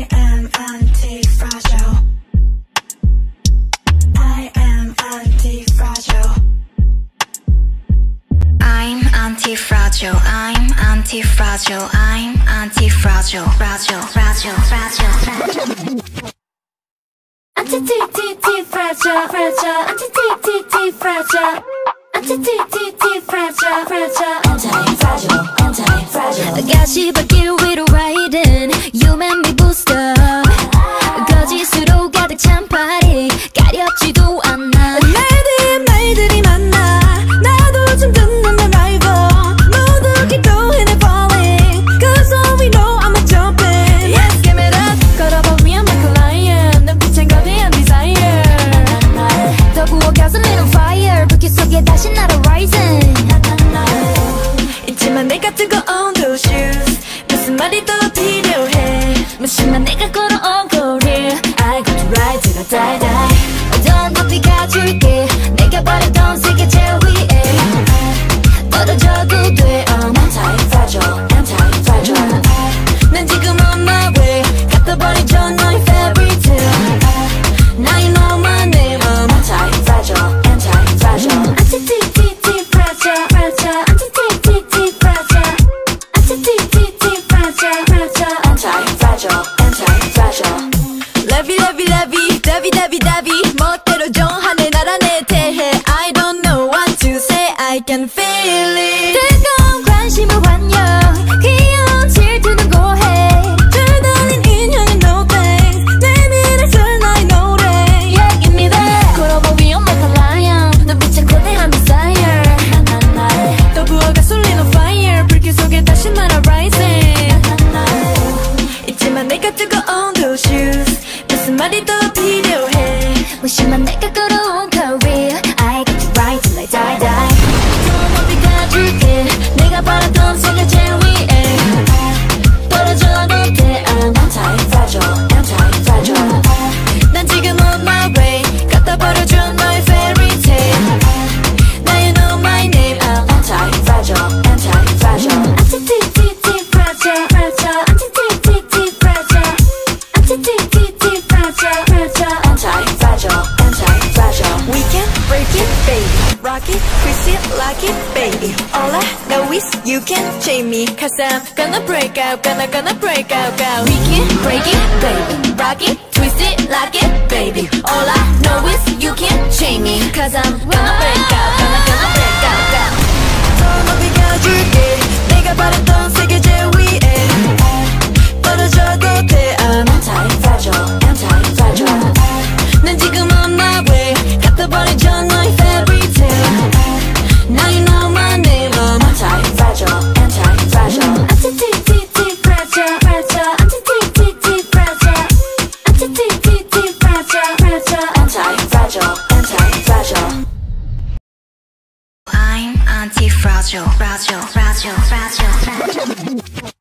I am anti-fragile. I am anti-fragile. I'm anti-fragile. I'm anti-fragile. I'm anti-fragile. Fragile, fragile, fragile, fragile. Anti-fragile, fragile. Anti-fragile, fragile. Anti-fragile, fragile, fragile. 무심한 내가 걸어온 거리 I got the till I die 가져 Lovey lovey lovey Davy Davy Davy 멋대로 정하네 나란에 대해 I don't know what to say. I can feel it. 무심한 내가 걸어온 그 like it, baby Rock it, twist it like it, baby. All I know is you can chain me Cause I'm gonna break out, gonna, gonna break out, out We can break it, baby. Rock it, twist it like it, baby. All I know is you can chain me Cause I'm gonna break out anti-fragile, fragile, fragile, fragile, fragile.